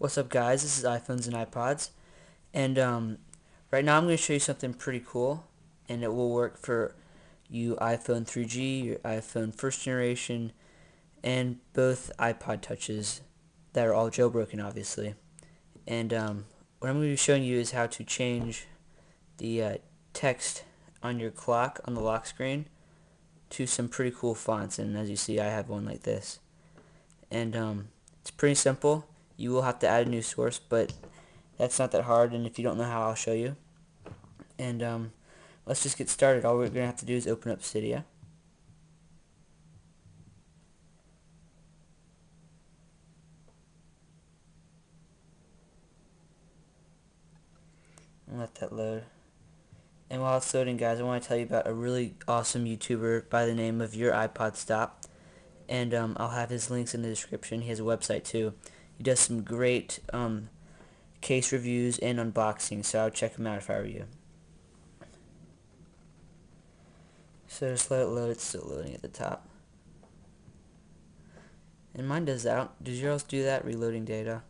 What's up guys, this is iPhones and iPods. And um, right now I'm going to show you something pretty cool and it will work for you iPhone 3G, your iPhone first generation and both iPod touches that are all jailbroken obviously. And um, what I'm going to be showing you is how to change the uh, text on your clock on the lock screen to some pretty cool fonts. And as you see I have one like this. And um, it's pretty simple you will have to add a new source but that's not that hard and if you don't know how I'll show you. And um, let's just get started. All we're gonna have to do is open up Cydia. And let that load. And while it's loading guys I want to tell you about a really awesome YouTuber by the name of Your iPod Stop. And um, I'll have his links in the description. He has a website too he does some great um, case reviews and unboxing, so I would check him out if I were you. So just let it load, it's still loading at the top. And mine does that. Does yours do that, reloading data?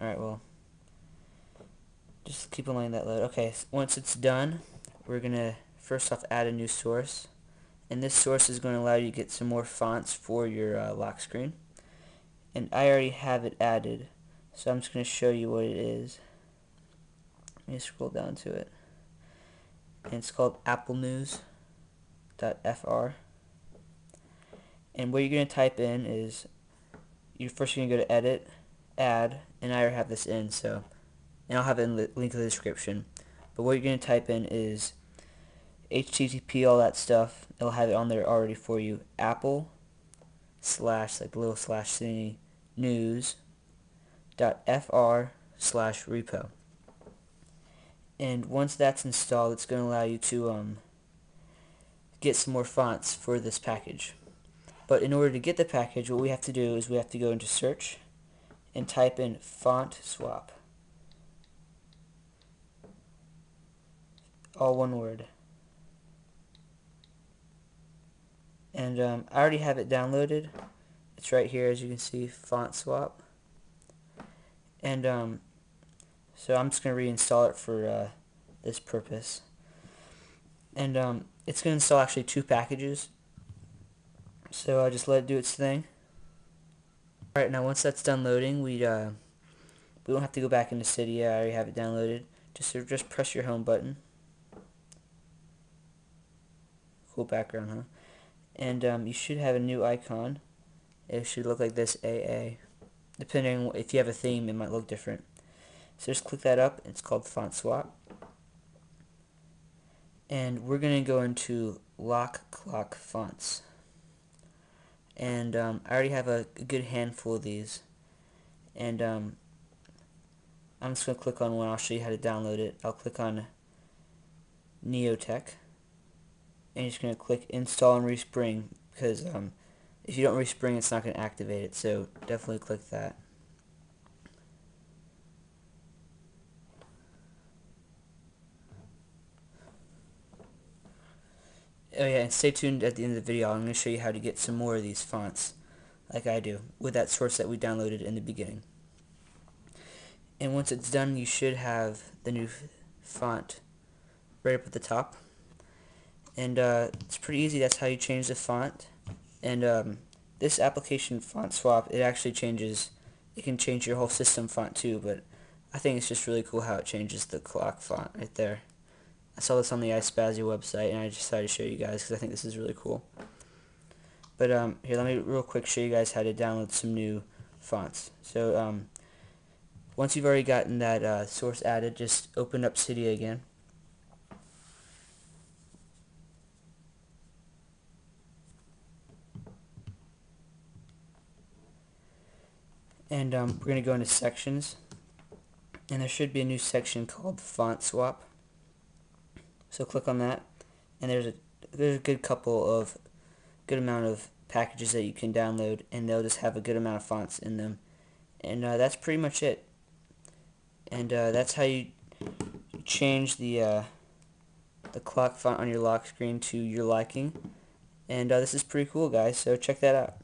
Alright, well, just keep on letting that load. Okay, once it's done, we're going to first off add a new source and this source is going to allow you to get some more fonts for your uh, lock screen. And I already have it added so I'm just going to show you what it is. Let me scroll down to it. And it's called applenews.fr and what you're going to type in is you're first going to go to edit add and I already have this in so and I'll have it in the link in the description. But what you're going to type in is HTTP, all that stuff. It'll have it on there already for you. Apple slash, like little slash thingy, news dot fr slash repo. And once that's installed, it's going to allow you to um, get some more fonts for this package. But in order to get the package, what we have to do is we have to go into search and type in font swap. All one word. And um, I already have it downloaded. It's right here as you can see font swap. And um, so I'm just going to reinstall it for uh, this purpose. And um, it's going to install actually two packages. So I just let it do its thing. Alright now once that's done loading we uh, we don't have to go back into Cydia I already have it downloaded. Just just press your home button. Cool background huh and um, you should have a new icon. It should look like this AA depending if you have a theme it might look different. So just click that up. It's called font swap. And we're going to go into lock clock fonts. And um, I already have a good handful of these. And um, I'm just going to click on one. I'll show you how to download it. I'll click on Neotech and you're just going to click install and respring because um, if you don't respring it's not going to activate it so definitely click that. Oh yeah and stay tuned at the end of the video. I'm going to show you how to get some more of these fonts like I do with that source that we downloaded in the beginning. And once it's done you should have the new font right up at the top and uh, it's pretty easy. That's how you change the font. And um, this application font swap it actually changes it can change your whole system font too but I think it's just really cool how it changes the clock font right there. I saw this on the iSpazio website and I decided to show you guys because I think this is really cool. But um, here let me real quick show you guys how to download some new fonts. So um, once you've already gotten that uh, source added just open up Cydia again and um, we're going to go into sections. And there should be a new section called font swap. So click on that. And there's a there's a good couple of good amount of packages that you can download and they'll just have a good amount of fonts in them. And uh, that's pretty much it. And uh, that's how you change the uh, the clock font on your lock screen to your liking. And uh, this is pretty cool guys. So check that out